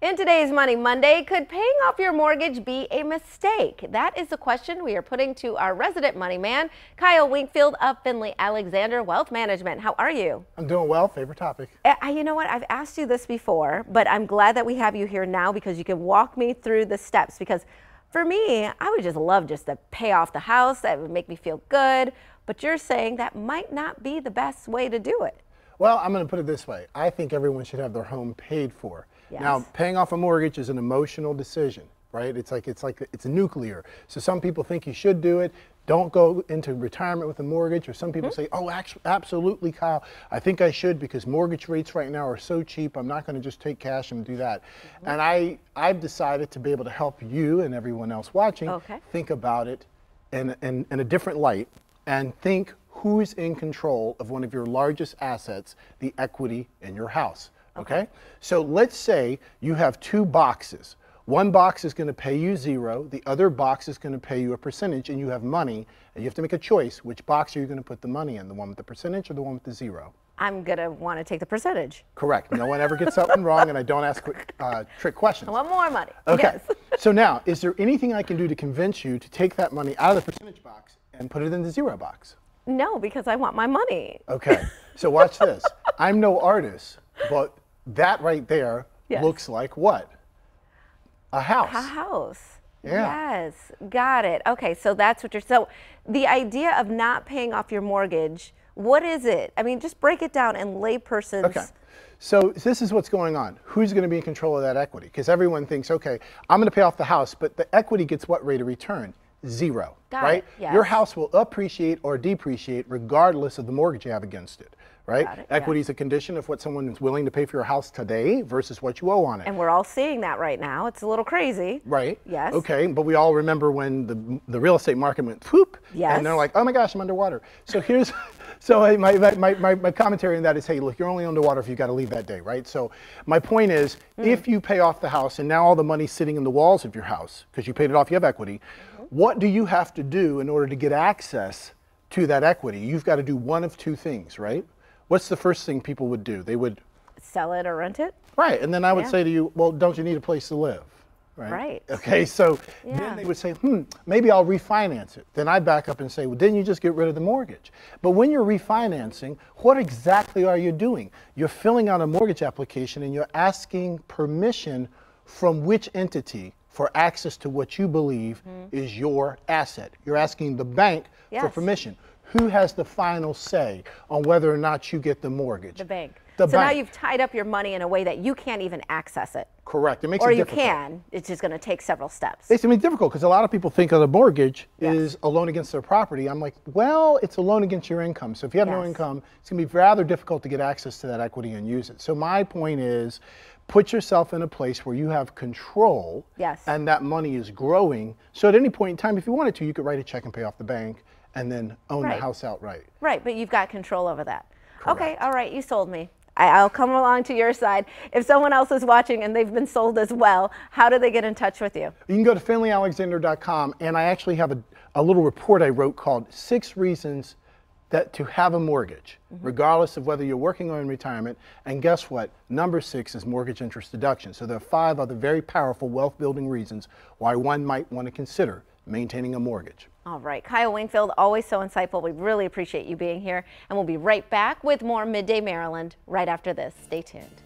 In today's Money Monday, could paying off your mortgage be a mistake? That is the question we are putting to our resident money man, Kyle Winkfield of Finley Alexander Wealth Management. How are you? I'm doing well. Favorite topic. Uh, you know what? I've asked you this before, but I'm glad that we have you here now because you can walk me through the steps. Because for me, I would just love just to pay off the house. That would make me feel good. But you're saying that might not be the best way to do it. Well, I'm going to put it this way. I think everyone should have their home paid for. Yes. Now, paying off a mortgage is an emotional decision, right? It's like it's like it's nuclear. So some people think you should do it. Don't go into retirement with a mortgage, or some people mm -hmm. say, "Oh, actually, absolutely, Kyle. I think I should because mortgage rates right now are so cheap. I'm not going to just take cash and do that." Mm -hmm. And I I've decided to be able to help you and everyone else watching okay. think about it in, in, in a different light and think who's in control of one of your largest assets, the equity in your house. Okay? okay? So let's say you have two boxes. One box is going to pay you zero, the other box is going to pay you a percentage, and you have money, and you have to make a choice. Which box are you going to put the money in? The one with the percentage or the one with the zero? I'm going to want to take the percentage. Correct. No one ever gets something wrong, and I don't ask uh, trick questions. I want more money. Okay. Yes. so now, is there anything I can do to convince you to take that money out of the percentage box and put it in the zero box? No, because I want my money. Okay. So watch this. I'm no artist, but that right there yes. looks like what? A house. A house. Yeah. Yes, got it. Okay, so that's what you're. So the idea of not paying off your mortgage, what is it? I mean, just break it down in layperson's. Okay. So this is what's going on. Who's going to be in control of that equity? Because everyone thinks, okay, I'm going to pay off the house, but the equity gets what rate of return? Zero, Got right? It, yes. Your house will appreciate or depreciate regardless of the mortgage you have against it, right? It, Equity yes. is a condition of what someone is willing to pay for your house today versus what you owe on it. And we're all seeing that right now. It's a little crazy. Right. Yes. Okay, but we all remember when the, the real estate market went poop, yes. and they're like, oh my gosh, I'm underwater. So here's, so my, my, my, my commentary on that is, hey, look, you're only underwater if you got to leave that day, right? So my point is, mm. if you pay off the house and now all the money's sitting in the walls of your house because you paid it off, you have equity, what do you have to do in order to get access to that equity? You've got to do one of two things, right? What's the first thing people would do? They would sell it or rent it. Right. And then I would yeah. say to you, well, don't you need a place to live? Right. right. Okay, so yeah. then they would say, hmm, maybe I'll refinance it. Then I'd back up and say, well, didn't you just get rid of the mortgage? But when you're refinancing, what exactly are you doing? You're filling out a mortgage application and you're asking permission from which entity for access to what you believe mm. is your asset. You're asking the bank yes. for permission. Who has the final say on whether or not you get the mortgage? The bank. The so bank. now you've tied up your money in a way that you can't even access it. Correct. It makes or it you can. It's just going to take several steps. It's going to be difficult because a lot of people think of a mortgage yes. is a loan against their property. I'm like, well, it's a loan against your income. So if you have yes. no income, it's going to be rather difficult to get access to that equity and use it. So my point is, put yourself in a place where you have control yes. and that money is growing. So at any point in time, if you wanted to, you could write a check and pay off the bank and then own right. the house outright. Right, but you've got control over that. Correct. Okay, all right, you sold me. I, will come along to your side. If someone else is watching and they've been sold as well, how do they get in touch with you? You can go to finleyalexander.com and I actually have a, a little report I wrote called Six Reasons that to have a mortgage, mm-hmm. regardless of whether you're working or in retirement. And guess what? Number six is mortgage interest deduction. So there are five other very powerful wealth building reasons why one might want to consider maintaining a mortgage. All right. Kyle Winkfield, always so insightful. We really appreciate you being here. And we'll be right back with more Midday Maryland right after this. Stay tuned.